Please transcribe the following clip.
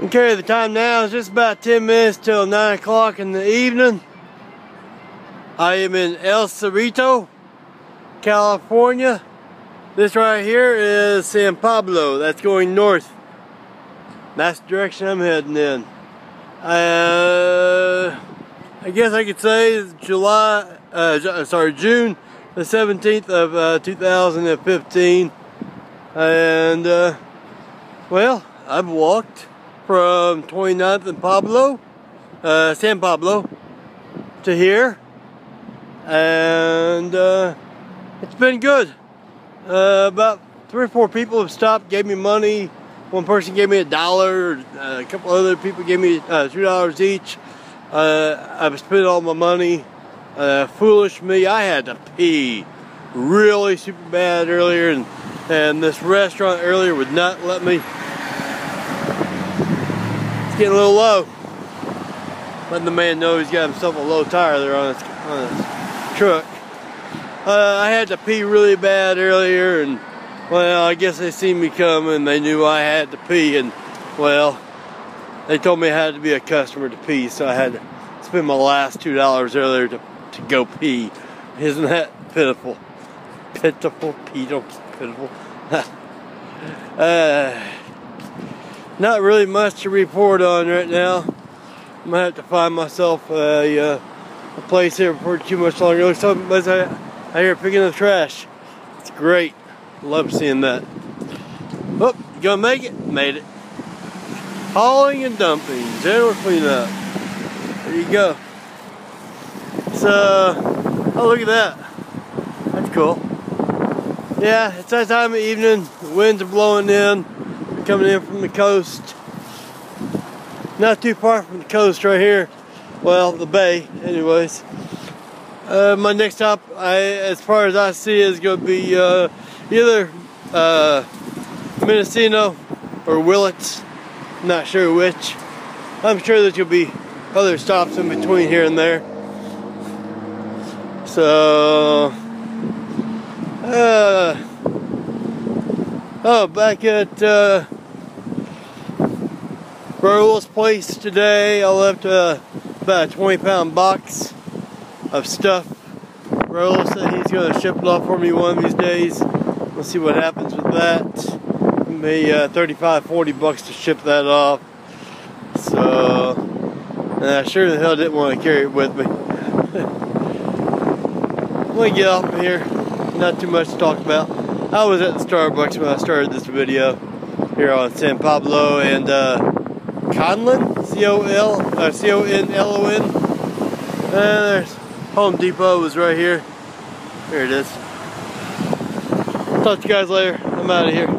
Okay, the time now is just about 10 minutes till 9 o'clock in the evening. I am in El Cerrito, California. This right here is San Pablo. That's going north. That's the direction I'm heading in. Uh, I guess I could say July, uh, sorry, June the 17th of uh, 2015. And, uh, well, I've walked from 29th and Pablo, uh, San Pablo, to here. And uh, it's been good. Uh, about three or four people have stopped, gave me money. One person gave me a dollar, a couple other people gave me uh, two dollars each. Uh, I've spent all my money. Uh, foolish me, I had to pee really super bad earlier, and, and this restaurant earlier would not let me getting a little low. Letting the man know he's got himself a low tire there on his, on his truck. Uh, I had to pee really bad earlier and well, I guess they seen me coming. They knew I had to pee and well, they told me I had to be a customer to pee, so I had to spend my last two dollars earlier to, to go pee. Isn't that pitiful? Pitiful, pitiful, pitiful. uh, not really much to report on right now. I'm gonna have to find myself a, uh, a place here before too much longer. Looks like I, I hear picking up trash. It's great. Love seeing that. Oh, you gonna make it? Made it. Hauling and dumping, general cleanup. There you go. So, oh look at that. That's cool. Yeah, it's that time of evening. The winds are blowing in coming in from the coast. Not too far from the coast right here. Well, the bay, anyways. Uh, my next stop, I, as far as I see, is going to be uh, either uh, Mendocino or Willits. Not sure which. I'm sure going to be other stops in between here and there. So, uh, oh, back at uh, Raul's place today. I left uh, about a 20 pound box of stuff. Raul said he's going to ship it off for me one of these days. We'll see what happens with that. Maybe uh, 35, 40 bucks to ship that off. So, and I sure the hell didn't want to carry it with me. Let me get off of here. Not too much to talk about. I was at the Starbucks when I started this video here on San Pablo and uh, Conlon, C-O-L, uh, C-O-N-L-O-N. And there's Home Depot was right here. Here it is. Talk to you guys later. I'm out of here.